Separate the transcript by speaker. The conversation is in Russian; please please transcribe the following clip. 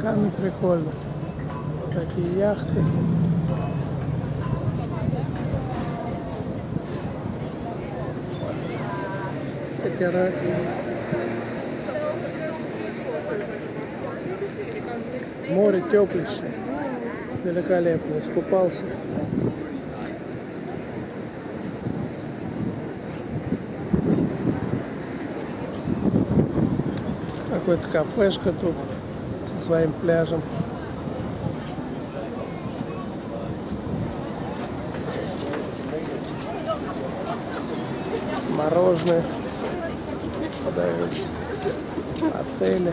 Speaker 1: лежаками прикольно. Такие яхты. Катера. Море теплейшее. Великолепно. Искупался. Какой-то кафешка тут своим пляжем. Мороженое подают. Отели.